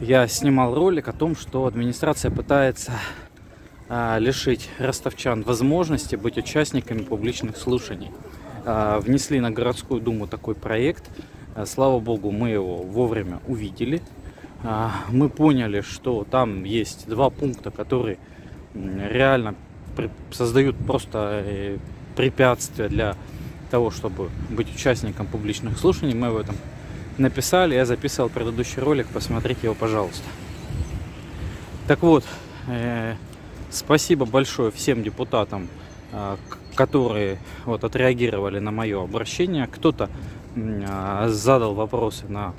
я снимал ролик о том, что администрация пытается а, лишить ростовчан возможности быть участниками публичных слушаний. А, внесли на городскую думу такой проект. А, слава богу, мы его вовремя увидели. Мы поняли, что там есть два пункта, которые реально создают просто э, препятствия для того, чтобы быть участником публичных слушаний. Мы в этом написали, я записывал предыдущий ролик, посмотрите его, пожалуйста. Так вот, э, спасибо большое всем депутатам, э, которые вот, отреагировали на мое обращение. Кто-то э, задал вопросы на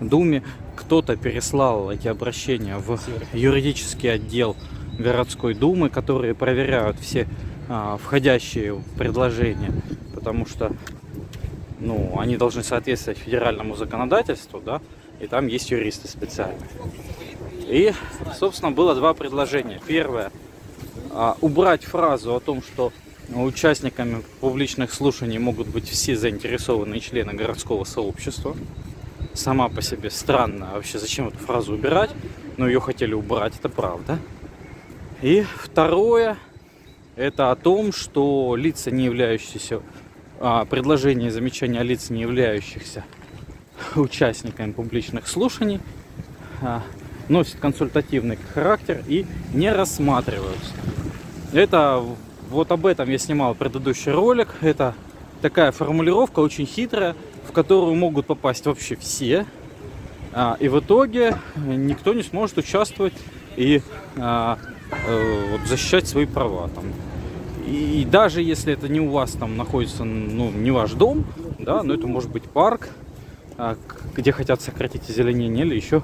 Думе, кто-то переслал эти обращения в юридический отдел городской думы, которые проверяют все а, входящие предложения, потому что ну, они должны соответствовать федеральному законодательству, да, и там есть юристы специальные. И, собственно, было два предложения. Первое, а, убрать фразу о том, что участниками публичных слушаний могут быть все заинтересованные члены городского сообщества. Сама по себе странно. Вообще, зачем эту фразу убирать? Но ее хотели убрать, это правда. И второе, это о том, что лица, не являющиеся предложения и замечания лиц, не являющихся участниками публичных слушаний, а, носят консультативный характер и не рассматриваются. Это вот об этом я снимал предыдущий ролик. Это такая формулировка очень хитрая, в которую могут попасть вообще все. А, и в итоге никто не сможет участвовать и а, э, защищать свои права. Там, и даже если это не у вас там находится, ну, не ваш дом, да, но это может быть парк, а, где хотят сократить озеленение или еще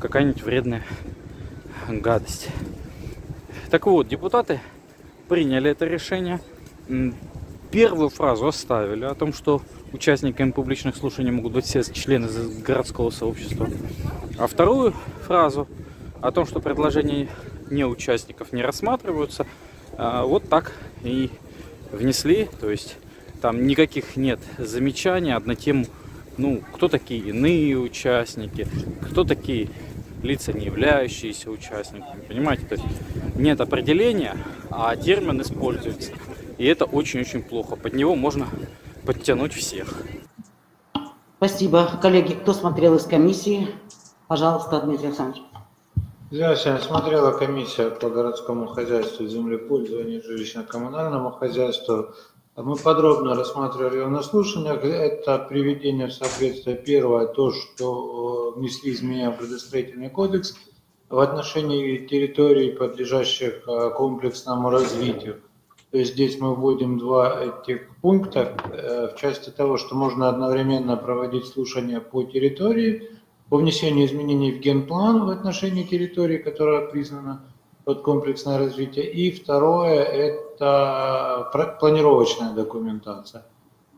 какая-нибудь вредная гадость. Так вот, депутаты приняли это решение. Первую фразу оставили о том, что участниками публичных слушаний могут быть все члены городского сообщества. А вторую фразу о том, что предложения не участников не рассматриваются, а, вот так и внесли. То есть там никаких нет замечаний на тему, ну, кто такие иные участники, кто такие лица, не являющиеся участниками. Понимаете, то есть нет определения, а термин используется. И это очень-очень плохо. Под него можно подтянуть всех. Спасибо. Коллеги, кто смотрел из комиссии? Пожалуйста, Дмитрий Александрович. Сегодня смотрела комиссия по городскому хозяйству, землепользованию, жилищно-коммунальному хозяйству. Мы подробно рассматривали его на слушаниях. Это приведение в соответствие первое, то, что э, внесли изменения в градостроительный кодекс в отношении территорий, подлежащих э, комплексному развитию. То есть здесь мы вводим два этих пункта э, в части того, что можно одновременно проводить слушания по территории – по внесению изменений в генплан в отношении территории, которая признана под комплексное развитие. И второе – это планировочная документация.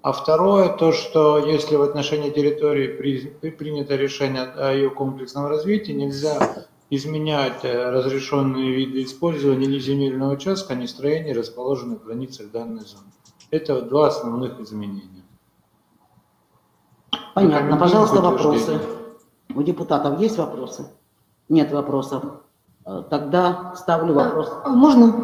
А второе, то, что если в отношении территории при, принято решение о ее комплексном развитии, нельзя изменять э, разрешенные виды использования ни земельного участка, ни строений, расположенных в границах данной зоны. Это два основных изменения. Понятно. Пожалуйста, вопросы. У депутатов есть вопросы? Нет вопросов. Э, тогда ставлю вопрос. А, можно?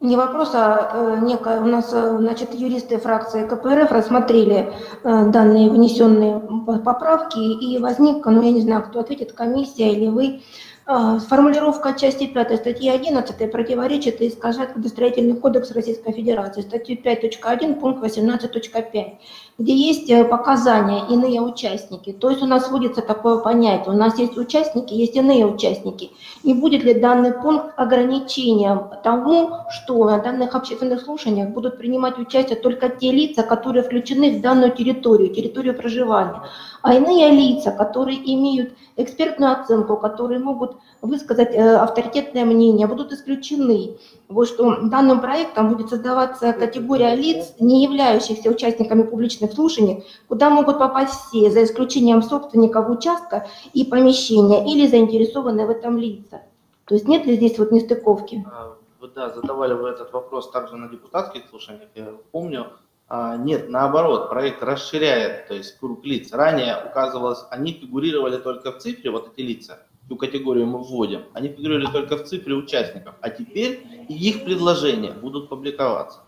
Не вопрос, а э, некая у нас, э, значит, юристы фракции КПРФ рассмотрели данные внесенные поправки, и возник, ну, я не знаю, кто ответит, комиссия или вы, а, формулировка части 5 статьи 11 противоречит и искажает кадастроительный кодекс Российской Федерации, статью 5.1, пункт 18.5, где есть э, показания «иные участники». То есть у нас вводится такое понятие, у нас есть участники, есть иные участники. Не будет ли данный пункт ограничением тому, что на данных общественных слушаниях будут принимать участие только те лица, которые включены в данную территорию, территорию проживания, а иные лица, которые имеют экспертную оценку, которые могут высказать э, авторитетное мнение, будут исключены. Вот что данным проектом будет создаваться категория лиц, не являющихся участниками публичных слушаний, куда могут попасть все, за исключением собственников участка и помещения или заинтересованные в этом лица. То есть нет ли здесь вот нестыковки? А, вы, да, задавали вы этот вопрос также на депутатских слушаниях, я помню. А, нет, наоборот, проект расширяет, то есть круг лиц. Ранее указывалось, они фигурировали только в цифре, вот эти лица, эту категорию мы вводим, они фигурировали только в цифре участников, а теперь их предложения будут публиковаться.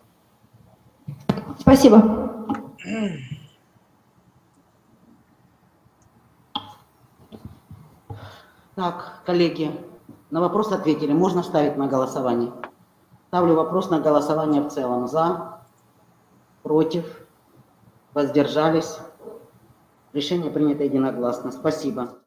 Спасибо. Так, коллеги, на вопрос ответили. Можно ставить на голосование? Ставлю вопрос на голосование в целом. За, против, воздержались. Решение принято единогласно. Спасибо.